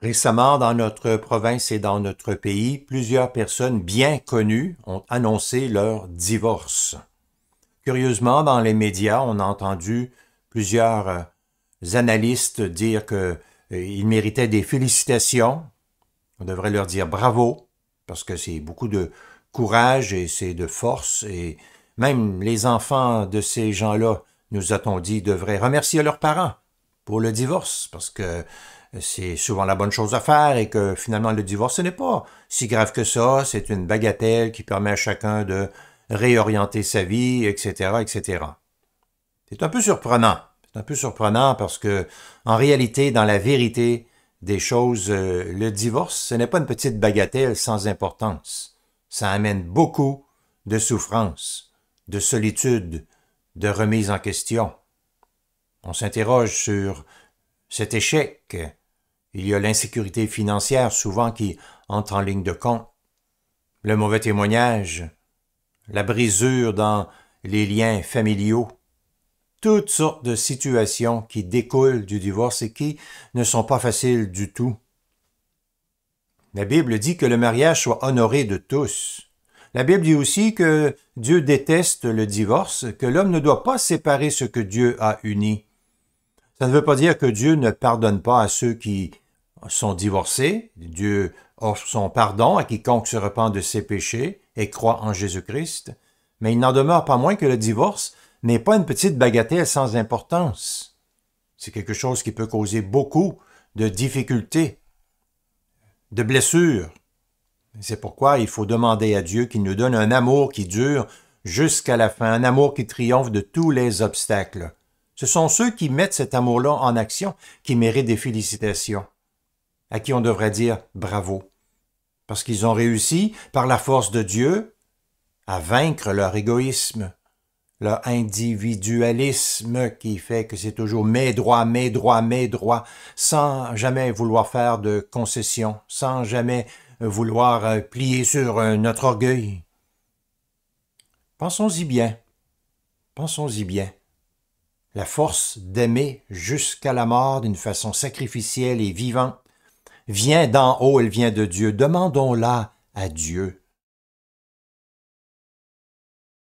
Récemment, dans notre province et dans notre pays, plusieurs personnes bien connues ont annoncé leur divorce. Curieusement, dans les médias, on a entendu plusieurs euh, analystes dire qu'ils euh, méritaient des félicitations. On devrait leur dire bravo, parce que c'est beaucoup de courage et c'est de force. Et même les enfants de ces gens-là, nous a-t-on dit, devraient remercier leurs parents pour le divorce, parce que c'est souvent la bonne chose à faire et que finalement le divorce, ce n'est pas si grave que ça, c'est une bagatelle qui permet à chacun de réorienter sa vie, etc., etc. C'est un peu surprenant. C'est un peu surprenant parce que, en réalité, dans la vérité des choses, euh, le divorce, ce n'est pas une petite bagatelle sans importance. Ça amène beaucoup de souffrance, de solitude, de remise en question. On s'interroge sur cet échec, il y a l'insécurité financière souvent qui entre en ligne de compte, le mauvais témoignage, la brisure dans les liens familiaux, toutes sortes de situations qui découlent du divorce et qui ne sont pas faciles du tout. La Bible dit que le mariage soit honoré de tous. La Bible dit aussi que Dieu déteste le divorce, que l'homme ne doit pas séparer ce que Dieu a uni. Ça ne veut pas dire que Dieu ne pardonne pas à ceux qui sont divorcés. Dieu offre son pardon à quiconque se repent de ses péchés et croit en Jésus-Christ. Mais il n'en demeure pas moins que le divorce n'est pas une petite bagatelle sans importance. C'est quelque chose qui peut causer beaucoup de difficultés, de blessures. C'est pourquoi il faut demander à Dieu qu'il nous donne un amour qui dure jusqu'à la fin, un amour qui triomphe de tous les obstacles. Ce sont ceux qui mettent cet amour-là en action qui méritent des félicitations, à qui on devrait dire bravo, parce qu'ils ont réussi, par la force de Dieu, à vaincre leur égoïsme, leur individualisme qui fait que c'est toujours mes droits, mes droits, mes droits, sans jamais vouloir faire de concessions, sans jamais vouloir euh, plier sur euh, notre orgueil. Pensons-y bien. Pensons-y bien la force d'aimer jusqu'à la mort d'une façon sacrificielle et vivante, vient d'en haut, elle vient de Dieu. Demandons-la à Dieu.